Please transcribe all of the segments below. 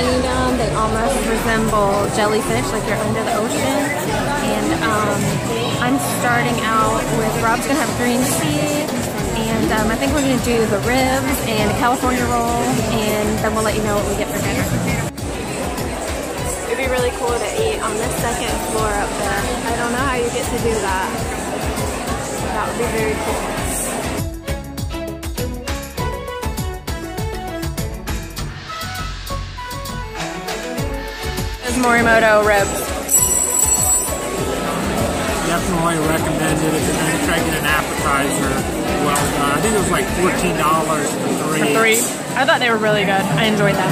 They almost resemble jellyfish, like you're under the ocean. And um, I'm starting out with, Rob's gonna have green tea, and um, I think we're gonna do the ribs and a California roll, and then we'll let you know what we get for dinner. It'd be really cool to eat on the second floor up there. I don't know how you get to do that. That would be very cool. Morimoto ribs. Definitely recommend it if you're going to try to get an appetizer well done. I think it was like $14 for three. For three? I thought they were really good. I enjoyed them.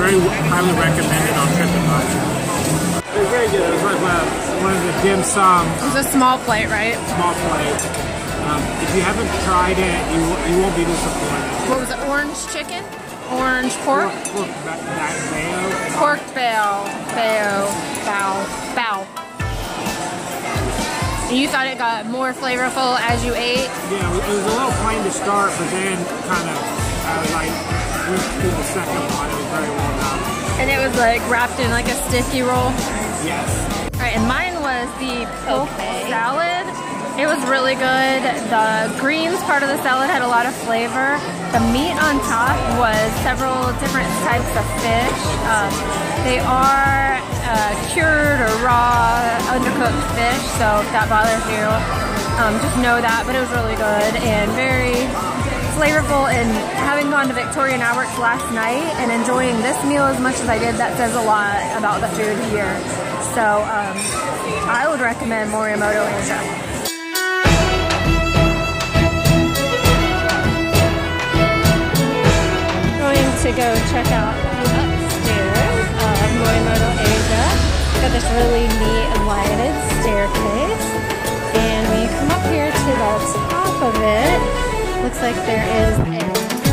Very highly recommended on TripAdvisor. It was very good. It was like uh, one of the dim sum. It was a small plate, right? Small plate. Um, if you haven't tried it, you, you won't be disappointed. What was it? Orange chicken? Orange pork? Pork, pork bao. Pork bao. Bao. Bao. Bao. You thought it got more flavorful as you ate? Yeah, it was a little plain to start, but then kind of, I was like, went through the second one. It was very well done. And it was like wrapped in like a sticky roll? Yes. All right, and mine was the poke okay. salad. It was really good. The greens part of the salad had a lot of flavor. The meat on top was several different types of fish. Um, they are uh, cured or raw, undercooked fish, so if that bothers you, um, just know that. But it was really good and very flavorful. And having gone to Victoria Albert's last night and enjoying this meal as much as I did, that says a lot about the food here. So um, I would recommend Morimoto Asia. Check out upstairs uh, of Morimoto Asia. Got this really neat lighted staircase. And when you come up here to the top of it, looks like there is a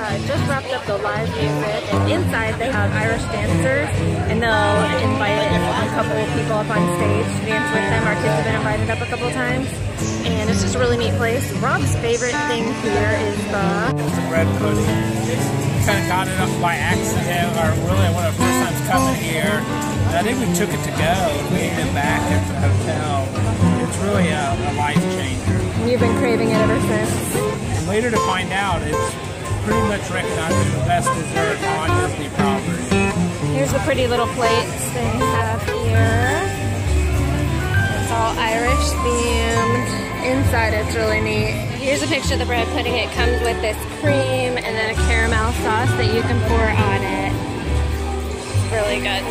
Uh, just wrapped up the live music, and inside they have Irish dancers, and they'll invite a couple of people up on stage to dance with them. Our kids have been invited up a couple of times, and it's just a really neat place. Rob's favorite thing here is the... It's the bread pudding. Kind of got it up by accident, or really one of the first times coming here. I think we took it to go, and we ate it back at the hotel. It's really a, a life changer. You've been craving it ever since. Later to find out, it's pretty much recognized as the best dessert on Disney property. Here's the pretty little plates they have here. It's all Irish themed. Inside it's really neat. Here's a picture of the bread pudding. It comes with this cream and then a caramel sauce that you can pour on it. Really good.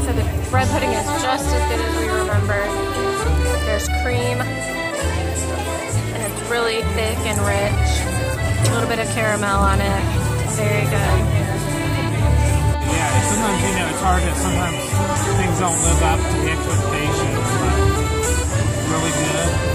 So the bread pudding is just as good as we remember. There's cream it's really thick and rich. A little bit of caramel on it. Very good. Yeah, sometimes, you know, it's hard to, sometimes things don't live up to the expectations, but really good.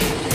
Woo!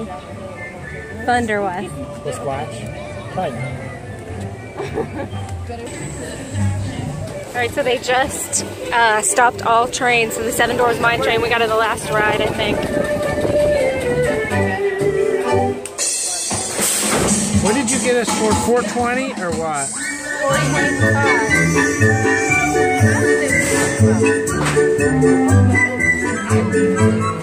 um, thunder was. The squash. Probably all right, so they just uh, stopped all trains. So the Seven Dwarfs Mine train, we got to the last ride, I think. What did you get us for? 420 or what? 425.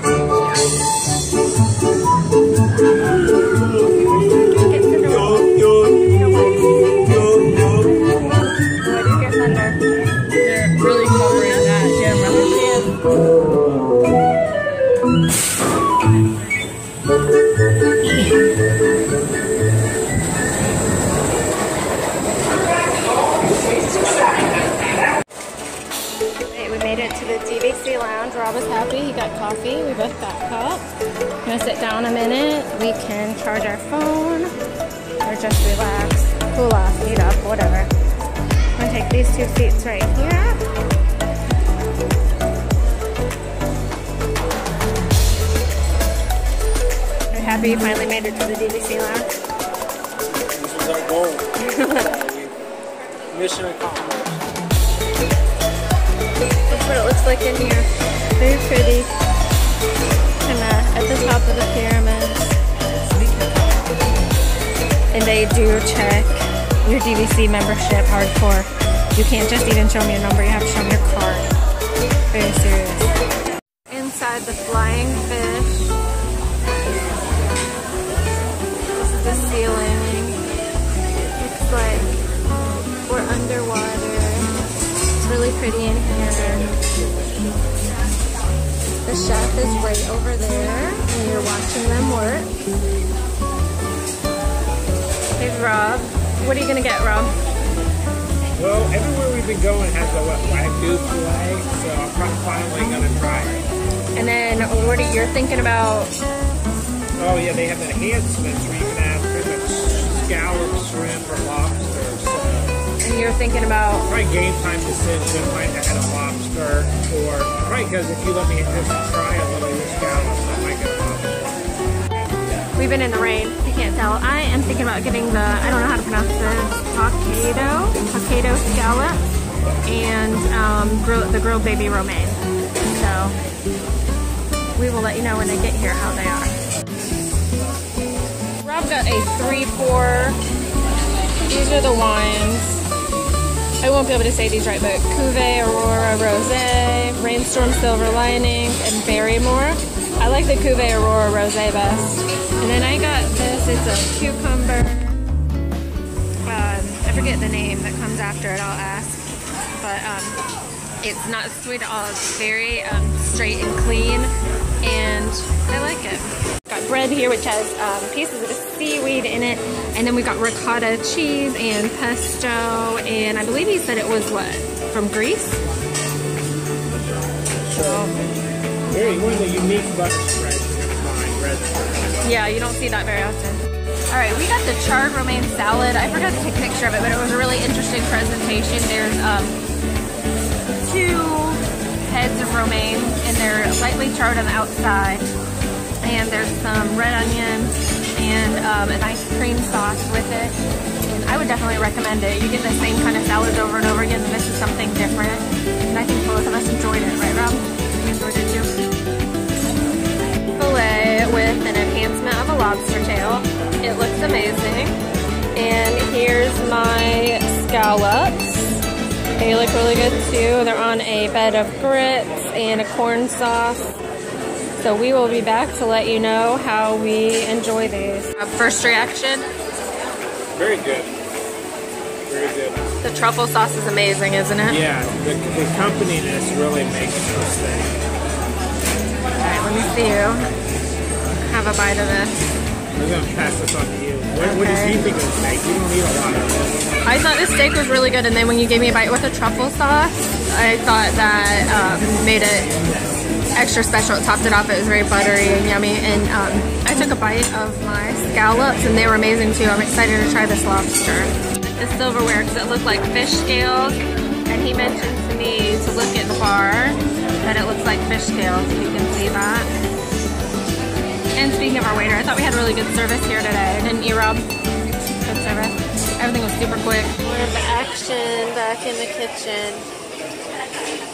it. We can charge our phone or just relax, cool off, heat up, whatever. I'm gonna take these two seats right here. happy you finally made it to the DVC lounge? This was our goal. Mission accomplished. That's what it looks like in here. Very pretty. Kind of uh, at the top of the pyramid. And they do check your DVC membership hardcore. You can't just even show me your number, you have to show me your card. Very serious. Inside the flying fish. This is the ceiling. Looks like we're underwater. It's really pretty in here. The chef is right over there and you're watching them work. Rob, what are you gonna get, Rob? Well, everywhere we've been going has a what, wagyu filet, so I'm pro- finally gonna try it. And then what are you thinking about? Oh yeah, they have enhancements where you can have pretty much scallops, shrimp, or lobster. So And you're thinking about probably game time decision might have had a lobster, or right because if you let me just try a little of scallops, I might get a lobster. we've been in the rain. Can't tell. I am thinking about getting the I don't know how to pronounce this Hokkaido Hokkaido scallop and um, grill, the grilled baby romaine. So we will let you know when they get here how they are. Rob got a three four. These are the wines. I won't be able to say these right, but Cuvée, Aurora, Rosé, Rainstorm, Silver Lining, and Barrymore. I like the Cuvée Aurora Rosé best. And then I got this. It's a cucumber. Um, I forget the name that comes after it. I'll ask. But um, it's not sweet at all. It's very um, straight and clean, and I like it. Got bread here, which has um, pieces of seaweed in it, and then we got ricotta cheese and pesto, and I believe he said it was what from Greece. So Very one of the unique yeah, you don't see that very often. All right, we got the charred romaine salad. I forgot to take a picture of it, but it was a really interesting presentation. There's um, two heads of romaine, and they're lightly charred on the outside. And there's some red onions and um, a nice cream sauce with it. And I would definitely recommend it. You get the same kind of salads over and over again, and this is something different. And I think both of us enjoyed it, right, Rob? You enjoyed it too? Filet with an enhancement of a lobster tail. It looks amazing. And here's my scallops. They look really good too. They're on a bed of grits and a corn sauce. So we will be back to let you know how we enjoy these. First reaction, Very good. Very good. the truffle sauce is amazing, isn't it? Yeah, the, the companyness really makes those things. Alright, let me see you. Have a bite of this. We're gonna pass this on to you. What, what does he think of the steak? You don't eat a lot of this. I thought the steak was really good, and then when you gave me a bite with the truffle sauce, I thought that um, made it extra special. It topped it off. It was very buttery and yummy. And um, I took a bite of my scallops, and they were amazing too. I'm excited to try this lobster. The silverware, because it looked like fish scales, and he mentioned to me to look at the bar that it looks like fish scales. You can see that. And speaking of our waiter, I thought we had really good service here today, didn't you, Rob? Good service. Everything was super quick. More of the action back in the kitchen.